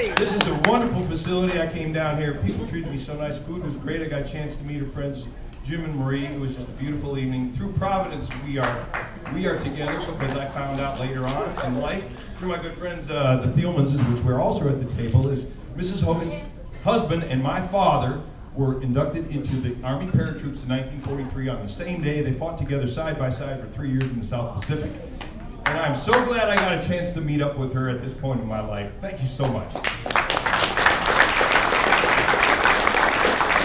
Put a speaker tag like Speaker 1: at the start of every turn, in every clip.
Speaker 1: This is a wonderful facility. I came down here. People treated me so nice. Food was great. I got a chance to meet her friends, Jim and Marie. It was just a beautiful evening. Through Providence, we are we are together because I found out later on in life through my good friends, uh, the Thielmans, which were also at the table, is Mrs. Hogan's husband and my father were inducted into the Army paratroops in 1943 on the same day. They fought together side by side for three years in the South Pacific. And I'm so glad I got a chance to meet up with her at this point in my life. Thank you so much.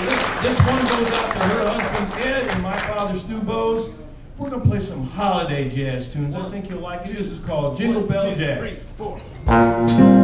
Speaker 1: This, this one goes out to her husband Ed and my father Stu Bowes. We're gonna play some holiday jazz tunes. I think you'll like it. This is called Jingle Bell Jazz. We're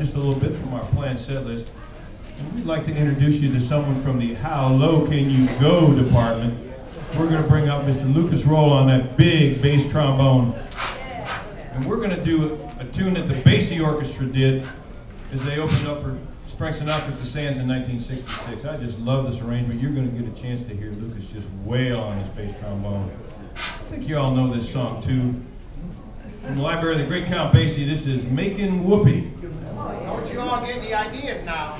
Speaker 1: just a little bit from our planned set list. We'd like to introduce you to someone from the How Low Can You Go department. We're going to bring up Mr. Lucas Roll on that big bass trombone. And we're going to do a tune that the Basie Orchestra did as they opened up for Frank Sinatra at the Sands in 1966. I just love this arrangement. You're going to get a chance to hear Lucas just wail on his bass trombone. I think you all know this song too. From the library of the great Count Basie, this is Making Whoopee.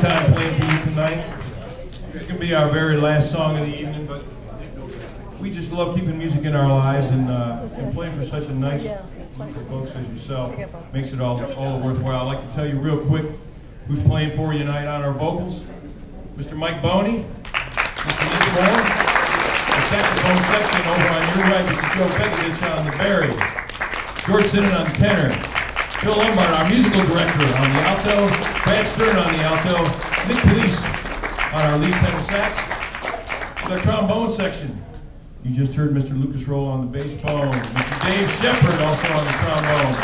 Speaker 1: time playing for you tonight. It can be our very last song of the evening, but we just love keeping music in our lives and, uh, and playing for such a nice group of folks as yourself makes it all, all worthwhile. I'd like to tell you real quick who's playing for you tonight on our vocals. Mr. Mike Boney, Mr. Lee Moore, the saxophone section over on your right, Mr. Joe Pekovich on the bari, George Sinnen on tenor, Phil Lombard, our musical director on the alto, Brad Stern on the alto, Nick Police on our lead tenor sax, the trombone section. You just heard Mr. Lucas Roll on the bass bone, Mr. Dave Shepard also on the trombone.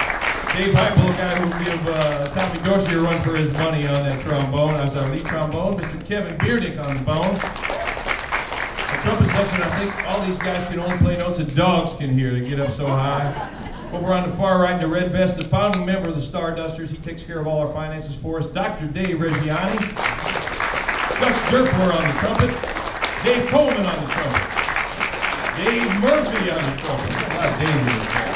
Speaker 1: Dave Heupel, a guy who give uh, Tommy Dorsey a run for his money on that trombone, as our lead trombone. Mr. Kevin Beardick on the bone. The trumpet section, I think all these guys can only play notes that dogs can hear. They get up so high. Over on the far right the red vest, the founding member of the Stardusters. He takes care of all our finances for us. Dr. Dave Reggiani. Gus Derfler on the trumpet. Dave Coleman on the trumpet. Dave Murphy on the trumpet. Dave.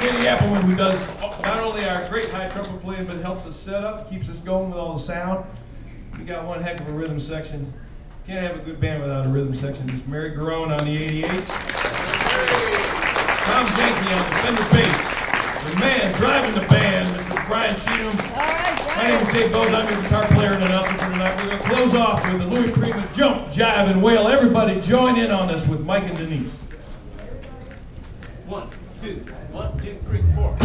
Speaker 1: Kenny Appleman, who does not only our great high trumpet playing, but helps us set up, keeps us going with all the sound. We got one heck of a rhythm section. Can't have a good band without a rhythm section. There's Mary Garone on the 88s. Tom Janke on the Fender bass. The man driving the band, Mr. Brian Sheehan. My name is Dave Bowes. I'm your guitar player and announcer for tonight. We're going to close off with the Louis Prima Jump, Jive, and Wail. Everybody join in on this with Mike and Denise.
Speaker 2: One, two, one, two, three, four.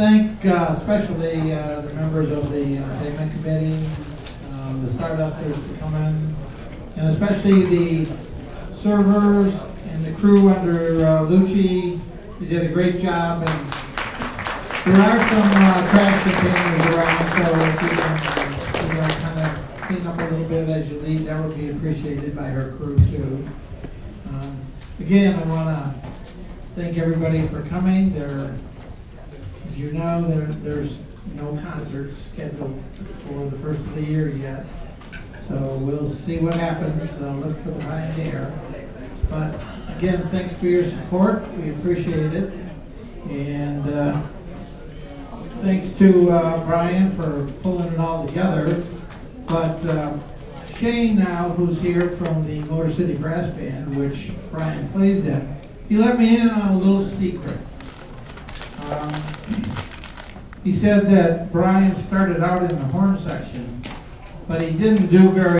Speaker 3: Thank uh, especially uh, the members of the entertainment committee, um, the Stardusters for coming, and especially the servers and the crew under uh, Lucci. They did a great job, and there are some uh, trash containers around, so if you can, you know, kind of clean up a little bit as you leave, that would be appreciated by her crew too. Um, Again, I want to thank everybody for coming. There, as you know, there, there's no concerts scheduled for the first of the year yet. So we'll see what happens. Uh, look for the Pioneer. But again, thanks for your support. We appreciate it. And, uh, thanks to, uh, Brian for pulling it all together. But, uh, Shane now, who's here from the Motor City Brass Band, which Brian plays in, he let me in on a little secret. Um, He said that Brian started out in the horn section, but he didn't do very